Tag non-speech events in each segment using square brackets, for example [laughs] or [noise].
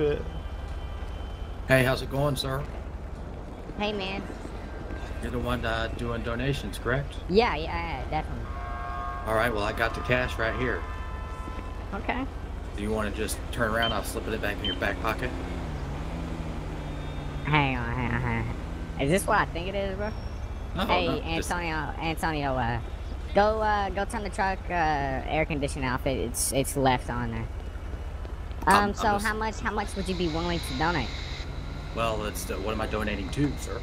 Hey, how's it going, sir? Hey, man. You're the one uh, doing donations, correct? Yeah, yeah, yeah, definitely. All right, well, I got the cash right here. Okay. Do you want to just turn around? I'll slip it back in your back pocket. Hang on, hang on, hang on. Is this what I think it is, bro? No, hey, no, just- Antonio, Antonio, uh, go, uh, go turn the truck, uh, air conditioning off. It's, it's left on there. Um, I'm- I'm so just- how much, how much would you be willing to donate? Well, it's uh, what am I donating to, sir?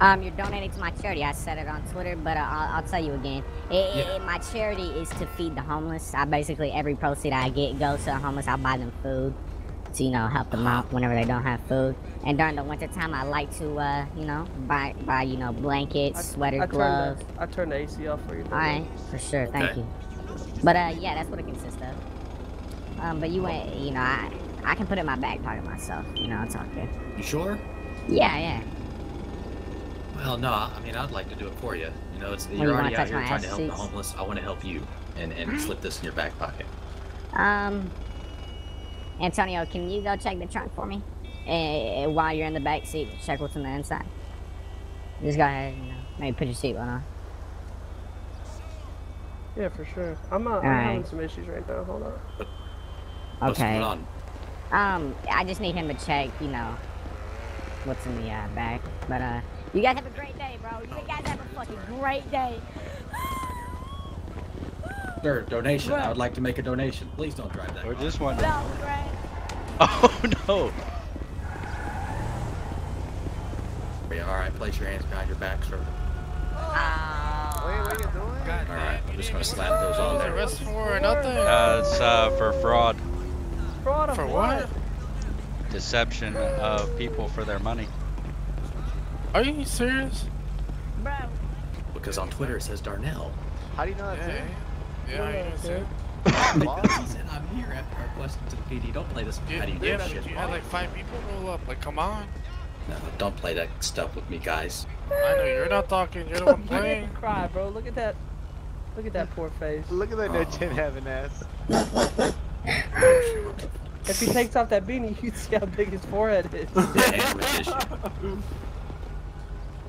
Um, you're donating to my charity. I said it on Twitter, but uh, I'll, I'll tell you again. It, it- Yeah. it- my charity is to feed the homeless. I basically every proceed I get goes to the homeless. I buy them food to you know help them out whenever they don't have food. And during the winter time, I like to uh, you know buy buy you know blankets, sweater, I gloves. turned the, I turn the AC off for you. All right, for sure. Thank Okay. you. But uh, yeah, that's what it consists of. Um, but you ain't, you know, I I can put it in my back pocket myself. You know, it's all good. You sure? Yeah, yeah. Well, no. I mean, I'd like to do it for you. You know, it's you you're wanna already out here my trying to ass help the homeless. I want to help you, and and slip this in your back pocket. Um, Antonio, can you go check the trunk for me? Uh, while you're in the back seat, check what's in the inside. Just go ahead and you know, maybe put your seatbelt on. Yeah, for sure. I'm, uh, I'm Alright. having some issues right now. Hold on. What's Okay. going on? Um, I just need him to check, you know, what's in the uh, bag. But uh, you guys have a great day, bro. You guys have a fucking great day. Sir, donation. Right. I would like to make a donation. Please don't drive that. Or car. just one. No. [laughs] Oh no! Yeah, all right, place your hands behind your back, sir. Oh. Wait, what are you doing? All right, I'm just gonna slap those on there. Arrest for nothing. Uh, it's uh, for fraud, Fraud of For what? deception of people for their money. Are you serious? Bro. Because on Twitter it says Darnell. How do you know that's Yeah. him? Yeah, I guess so. because he said I'm here after our question to the PD. Don't play this Yeah, petty yeah, dick shit. you had like five people roll up. Like, come on. No, don't play that stuff with me, guys. I know you're not talking. You're the one playing. Cry, bro. Look at that. Look at that poor face. Look at that oh. no chin having ass. [laughs] [laughs] If he takes off that beanie, [laughs] you see how big his forehead is. [laughs] Yeah, hammer tissue.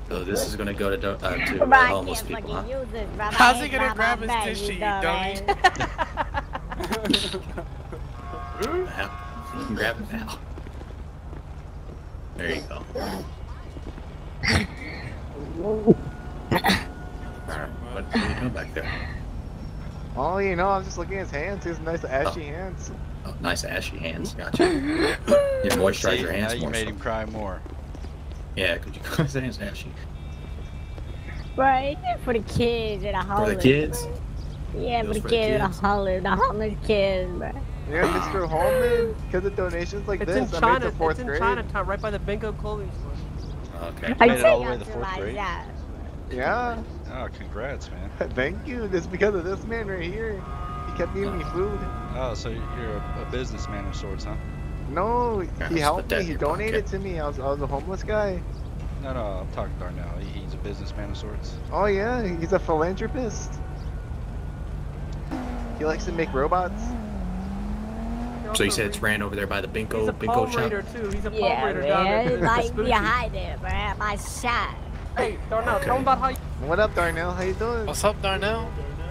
So this is gonna go to do- uh, to uh, homeless people, huh? fucking use this, bro. My How's he gonna grab my his back, tissue, you you dummy? dumbass. You can grab it now. There you go. Alright, what are you doing back there? Oh, you know, I'm just looking at his hands. He has nice ashy Oh. hands. Oh, nice ashy hands. [laughs] Gotcha. You moisturize See, your hands now you more. made so- him cry more. Yeah, could you [laughs] go his hands ashy? Right, for the kids and the For the kids? Yeah, for the for the kids and the kids. homeless, the homeless kids, bro. Yeah, Mr. Holman, because of donations like It's this, in I made the fourth It's in grade. Chinatown, right by the Binco clothing store. Okay. I made it tell all the y'all way to to fourth grade? up. Yeah, Oh, congrats, man. [laughs] thank you. This is because of this man right here. He kept giving me oh. food. Oh, so you're a, a businessman of sorts, huh? No, Yeah, he helped me. He donated pocket. to me. I was, I was a homeless guy. No, no, I'm talking Darnell. He- He's a businessman of sorts. Oh yeah, he's a philanthropist. He likes to make robots. So you said it's ran over there by the He's bingo a bingo palm shop? reader too. He's a palm Yeah, reader down there. man. [laughs] at Like behind it, bro. My shot. Hey, Darnell, tell him about how you. What up, Darnell? How you doing? What's up, Darnell?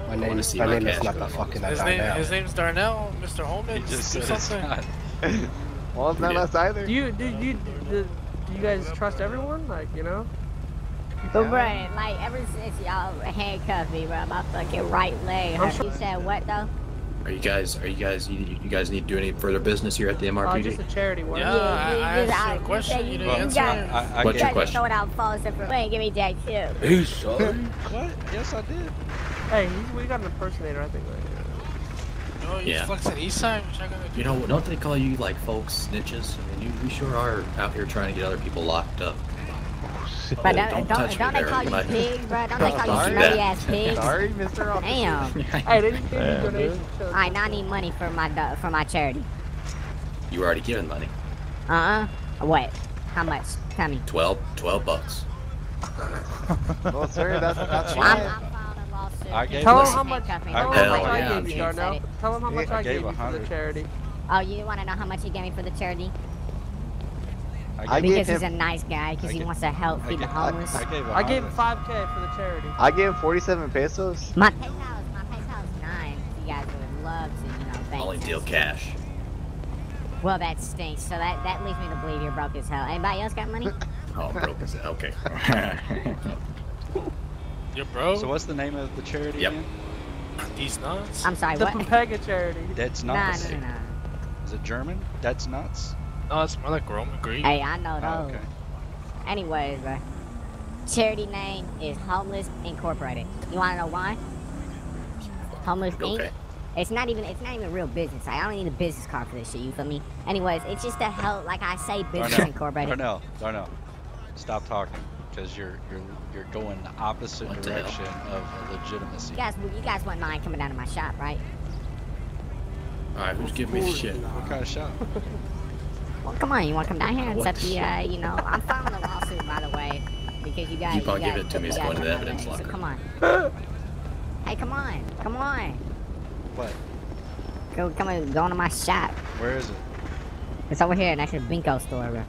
I My name, see my my name is cash not go. the fucking His that name, now. his name's Darnell. Mr. Holman. He just do something. [laughs] well, it's not Yeah. us either. Do you do you do, do you guys trust everyone? Like you know? But bro, like ever since y'all handcuffed me, bro, my fucking right leg I'm hurt. sure- You said what though? Are you guys? Are you guys? You, you guys need to do any further business here at the MRPD? Oh, just a charity work. Yeah, I, I you just asked you a out- question. say You you- didn't Well, you answer got- it. I, I What's gave- your You question? throwing out false information. Give me that too. Hey, sorry. What? Yes, I did. Hey, he's, we got an impersonator, I think. Right No, you Yeah. flexing east side. Y'all gonna do? You know, don't they call you like folks snitches? I mean, you, you sure are out here trying to get other people locked up. But Oh, don't, don't don't, touch me don't they call you you might- pigs, bro? Don't they call you do smelly ass pigs? Sorry, Mr. Officer. Damn. [laughs] Hey, they didn't give me Alright, now I need money for my for my charity. you already given money. Uh uh. What? How much? Tell me. 12, 12 bucks. [laughs] Well, sir, that's that's I'm, fine. I'm filing a lawsuit. I gave Tell him how much. Handcuff me. Tell him how much yeah, I gave you. Darnell. Tell him how much I I gave gave you for the charity. Oh, you want to know how much you gave me for the charity? I gave, gave Because he's a nice guy. Because he ga- wants to help I feed the homeless. I gave, a I gave hundred. 5k for the charity. I gave him 47 pesos. My PayPal is my PayPal is nine. You guys would love to, you know, thank Only deal cash. Well, that stinks. So that that leads me to believe you're broke as hell. Anybody else got money? [laughs] Oh, broke as hell. Okay. [laughs] You're bro. So what's the name of the charity Yep. again? These nuts? I'm sorry. The What? Pempega charity. That's Nah, nuts. no, no, no. Is it German? That's nuts. No, it's more like Roman Greek. Hey, I know Oh, those. okay. Anyways, bro. Charity name is Homeless Incorporated. You wanna know why? Homeless Inc. Okay. It's not even it's not even real business. I don't need a business card for this shit. You feel me? Anyways, it's just to help, like I say, Business Darnell, Incorporated. Darnell, Darnell, stop talking, because you're you're you're going the opposite What the direction of legitimacy. You guys, you guys wouldn't mind coming down to my shop, right? All right, who's giving me the shit? What kind of shop? [laughs] Well, come on, you want to come down here and What set the the, uh, you know, I'm filing a lawsuit, by the way, because you guys. Keep on you guys, giving it to me, you it's guys going to the evidence way, so come on. [laughs] hey, come on, come on, What? go, come on, go into my shop. Where is it? It's over here next to the Binco store, bro.